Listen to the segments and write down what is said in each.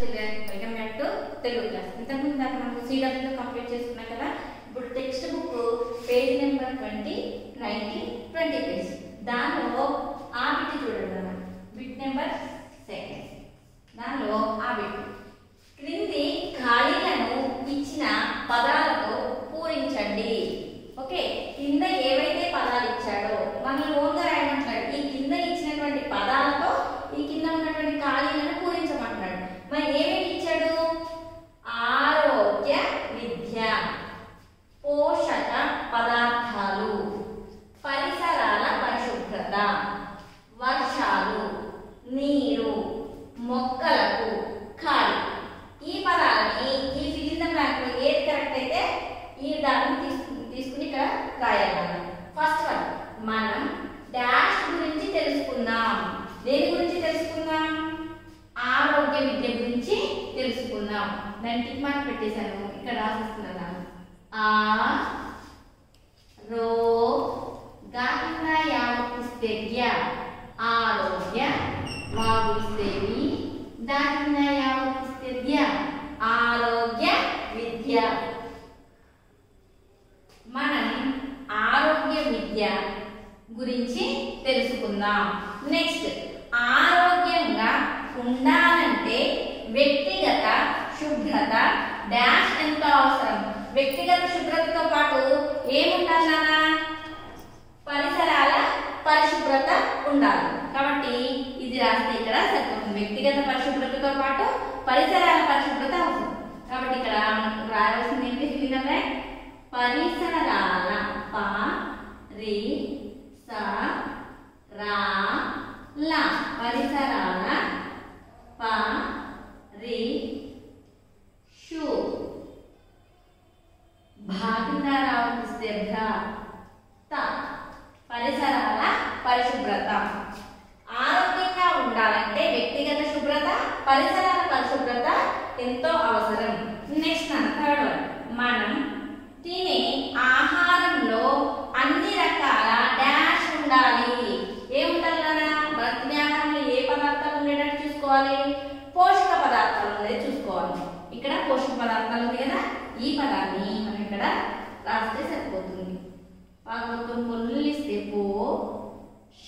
Children welcome back to Telugu class. ఇంతకుముందు దాకా మనం సిడబ్ల్యూ కంప్లీట్ చేసుకున్నాం కదా ఇప్పుడు textbook page number twenty nineteen twenty page. దానిలో ఆ బిట్ చూడండి మనం. బిట్ నెంబర్ సెకండ్ దానిలో ఆ బిట్ క్రింది ఖాళీలను ఇచ్చిన పదార్థ పూరించండి ఓకే కింద ఏవైతే పదాలు ఇచ్చాడో మనం ఓన్గా రాయమంటున్నాడు ఈ కింద ఇచ్చినటువంటి పదాలతో ఈ కింద ఉన్నటువంటి ఖాళీలను పూరించమంటున్నాడు మరి ఏమేమి ఇచ్చాడు ఆరోగ్య విద్య పోషక పదార్థాలు పరిసరాల పరిశుభ్రత వర్షాలు నీరు మొక్కలకు ఖాళీ ఈ పదాలని ఈ ఫిలింద బ్లాంక్లో ఏది కరెక్ట్ అయితే ఈ దాన్ని తీసుకుని తీసుకుని ఇక్కడ రాయాలి ఫస్ట్ వన్ మనం డాష్ గురించి తెలుసుకుందాం దేని గురించి తెలుసుకుందాం ఆరోగ్య విద్య గురించి తెలుసుకుందాం టిక్ మార్క్ పెట్టేశాను. ఇక్కడ రాసిస్తున్నాను? ఆ రో గాకింద యావత్తిస్తే గ్య ఆరోగ్య వాగుస్తేవి దాకింద యావత్తిస్తే ద్య ఆరోగ్య విద్య. మనం ఆరోగ్య విద్య గురించి తెలుసుకుందాం. నెక్స్ట్ ఆరోగ్యంగా ఉండాలి వ్యక్తిగత శుభ్రత డాష్ ఎంతో అవసరం. వ్యక్తిగత శుభ్రతతో పాటు ఏముండాలి నాన్న? పరిసరాల పరిశుభ్రత ఉండాలి. కాబట్టి ఇది రాస్తే ఇక్కడ సరిపోతుంది. వ్యక్తిగత పరిశుభ్రతతో పాటు పరిసరాల పరిశుభ్రత అవసరం. కాబట్టి ఇక్కడ మనకు రాయాల్సింది ఏంటి? పరిసరాల పా రి స రా ల పరిసరాల ప రి షు భాగంగా రావతిస్తే భ్ర త పరిసరాల పరిశుభ్రత ఆరోగ్యంగా ఉండాలంటే వ్యక్తిగత శుభ్రత పరిసరాల పరిశుభ్రత ఎంతో అవసరం. నెక్స్ట్ థర్డ్ వన్ మనం తినే ఆహారంలో అన్ని రకాల డాష్ ఉండాలి. ఏముండాలి నాన్న? మన తినే ఆహారంలో ఏ పదార్థాలు ఉండేటట్టు చూసుకోవాలి? పోషక పదార్థాలు ఉండేది చూసుకోవాలి. ఇక్కడ పోషక పదార్థాలు ఉంది కదా ఈ పదాన్ని మనం ఇక్కడ రాస్తే సరిపోతుంది. పాకపోతే పొల్లిస్తే పో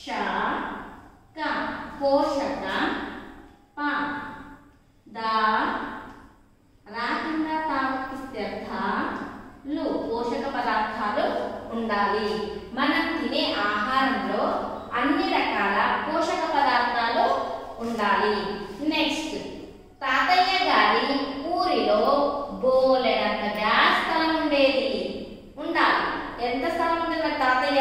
ష క పోషక ప దా రాకుండా తావత్తిస్తే లు పోషక పదార్థాలు ఉండాలి. మనం తినే ఆహారంలో అన్ని రకాల పోషక పదార్థాలు ఉండాలి. నెక్స్ట్ తాతయ్య గారి ఊరిలో బోలెడంత గ్యాస్ స్థలం ఉండేది. ఉండాలి. ఎంత స్థలం ఉంటుంది తాతయ్య?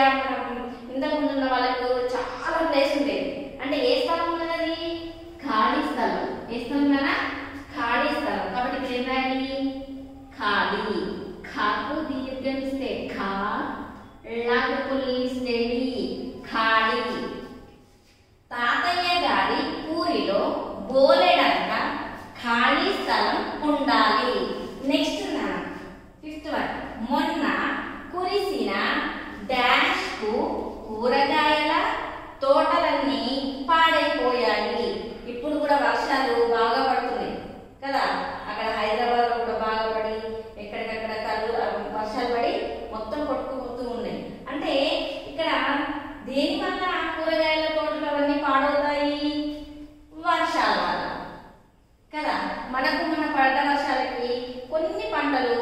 ఇంతకు ముందున్న వాళ్ళకు చాలా ప్లేస్ ఉంది అంటే ఏ స్థలం ఉన్నది ఖాళీ స్థలం ఏ స్థలం కదా ఖాళీ స్థలం కాబట్టి ఇక్కడ ఏం రాయాలి ఖాళీ ఖాకు దీర్ఘమిస్తే ఖా లకు పుల్లిస్తే లి. ఖాళీ తాతయ్య గారి ఊరిలో బోలెడంత ఖాళీ స్థలం ఉండాలి నెక్స్ట్ ఫిఫ్త్ వన్ మొన్న కురిసిన డాష్కు కూరగాయల తోటలన్నీ పాడైపోయాయి ఇప్పుడు కూడా వర్షాలు బాగా పడుతున్నాయి కదా అక్కడ హైదరాబాద్లో కూడా బాగా పడి ఎక్కడికక్కడ కళ్ళు వర్షాలు పడి మొత్తం కొట్టుకుపోతూ ఉన్నాయి అంటే ఇక్కడ దేని వల్ల కూరగాయల తోటలు అవన్నీ పాడవుతాయి వర్షాల వల్ల కదా మనకు మన పడ్డ వర్షాలకి కొన్ని పంటలు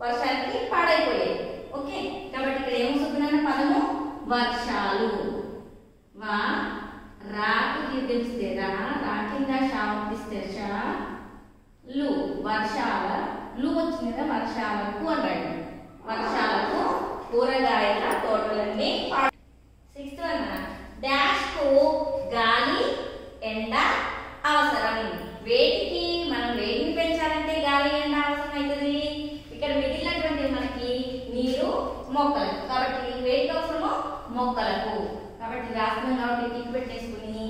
వర్షాలకి పాడైపోయాయి ఓకే కాబట్టి ఇక్కడ ఏమొస్తుందన్న పదము వర్షాలు. వా? రాకు దీర్ఘిస్తే రా? రా కింద షా లు. వర్షాల లు వచ్చింది కదా వర్షాలకు అన్నాడు వర్షాలకు కూరగాయల తోటలన్నీ సిక్స్త్ వన్ డాష్కు గాలి ఎండ అవసరం వేటికి మనం వేటిని పెంచాలంటే గాలి ఎండ అవసరం అవుతుంది ఇక్కడ మిగిలినటువంటి మనకి నీరు మొక్కలు కాబట్టి వేటికి అవసరమో మొక్కలకు కాబట్టి రాస్తున్నాం కాబట్టి టిక్ పెట్టేసుకుని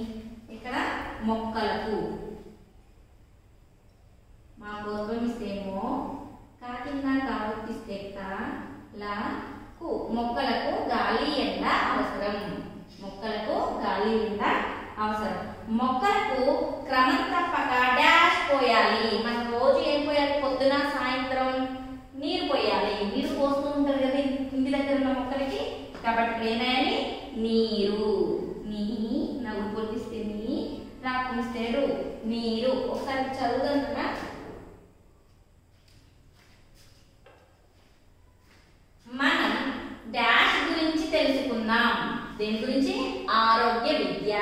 ఇక్కడ మొక్కలకు మా పూర్వం ఇస్తేమో కాకింద కావతిస్తే లా కు మొక్కలకు గాలి ఎండ అవసరం. మొక్కలకు గాలి ఎండ అవసరం. మొక్కలకు క్రమం తప్పక డాష్ పోయాలి. మనం రోజు ఏం పోయాలి? పొద్దున సాయంత్రం నీరు పోయాలి. నీరు పోస్తూ ఉంటారు కదా ఇంటి దగ్గర ఉన్న మొక్కలకి? కాబట్టి ఏనాయని నీరు. నీ నవ్వు పొలిస్తే నీ రాకులిస్తే నీరు. ఒకసారి చదువుదంటున్నా డాష్ గురించి తెలుసుకుందాం దేని గురించి ఆరోగ్య విద్య.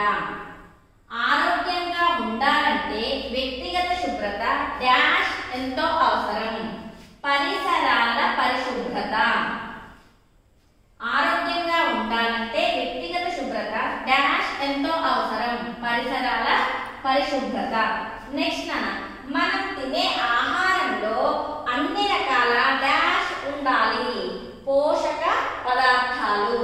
ఆరోగ్యంగా ఉండాలంటే వ్యక్తిగత శుభ్రత డాష్ ఎంతో అవసరం. పరిసరాల పరిశుభ్రత. ఆరోగ్యంగా ఉండాలంటే వ్యక్తిగత శుభ్రత డాష్ ఎంతో అవసరం. పరిసరాల పరిశుభ్రత. నెక్స్ట్ మనం తినే ఆ అన్ని రకాల డాష్ ఉండాలి పోషక పదార్థాలు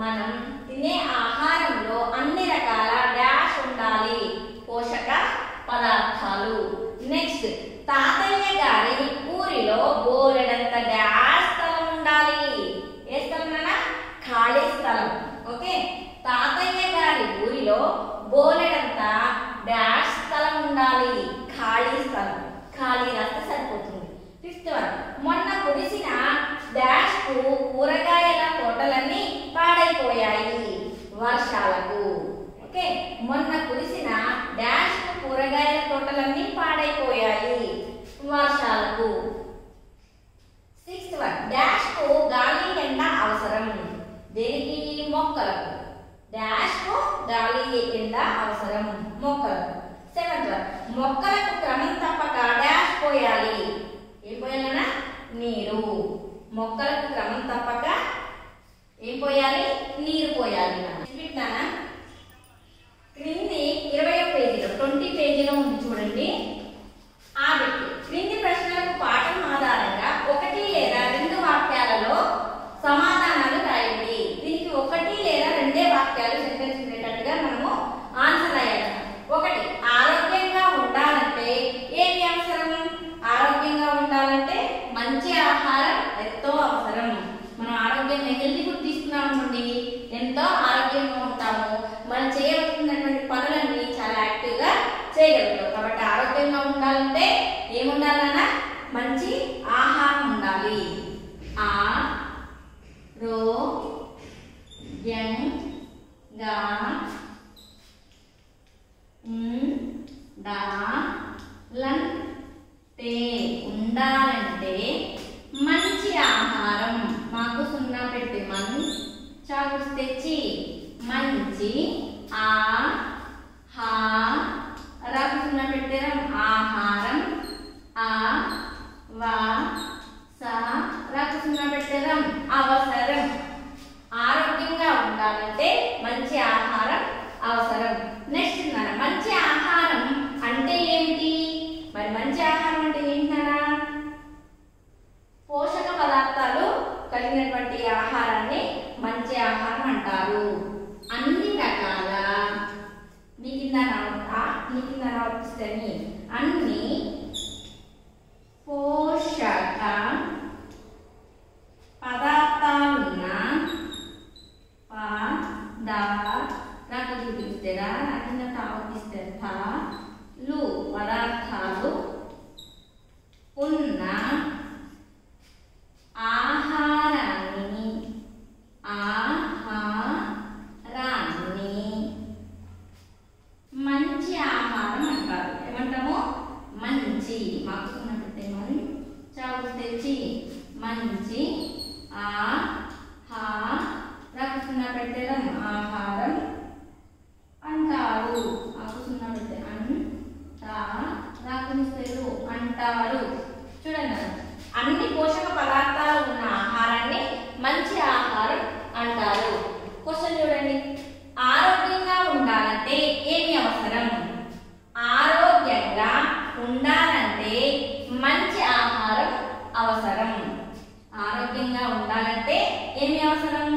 మనం తినే ఆహారంలో అన్ని రకాల డాష్ ఉండాలి పోషక పదార్థాలు నెక్స్ట్ తాతయ్య గారి ఊరిలో బోలెడంత డాష్ స్థలం ఉండాలి ఏ స్థలం నాన్న? ఖాళీ స్థలం ఓకే తాతయ్య గారి ఊరిలో బోలెడంత డాష్ స్థలం ఉండాలి ఖాళీ స్థలం ఖాళీ రాస్తే సరిపోతుంది ఫిఫ్త్ వన్ మొన్న కురిసిన డాష్కు కూరగాయల తోటలన్నీ పాడైపోయాయి వర్షాలకు. ఓకే మొన్న కురిసిన డాష్ కూరగాయల తోటలన్నీ పాడైపోయాయి. వర్షాలకు. సిక్స్త్ వన్ డాష్కు గాలి ఎండ అవసరం. దేనికి? మొక్కలకు. డాష్కు గాలి ఎండ అవసరం. మొక్కలకు. సెవెంత్ వన్ మొక్కలకు క్రమం తప్పక డాష్ పోయాలి. ఏం పోయాలన్నా నీరు. మొక్కలకు క్రమం తప్పక ఏం పోయాలి? నీరు పోయాలి వింటానా క్రింది ఇరవై పేజీలో ట్వంటీ పేజీలో ఉంది. ఉచ్చారణ అంటారు చూడండి అన్ని పోషక పదార్థాలు ఉన్న ఆహారాన్ని మంచి ఆహారం అంటారు. క్వశ్చన్ చూడండి. ఆరోగ్యంగా ఉండాలంటే ఏమి అవసరం? ఆరోగ్యంగా ఉండాలంటే మంచి ఆహారం అవసరం ఆరోగ్యంగా ఉండాలంటే ఏమి అవసరం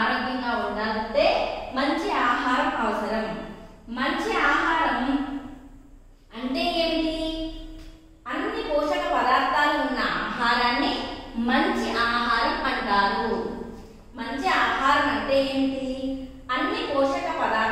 ఆరోగ్యంగా ఉండాలంటే మంచి ఆహారం అవసరం మంచి ఆహారం అంటే ఏమిటి అన్ని పోషక పదార్థాలు ఉన్న ఆహారాన్ని మంచి ఆహారం అంటారు మంచి ఆహారం అంటే ఏంటి? అన్ని పోషక పదార్థాలు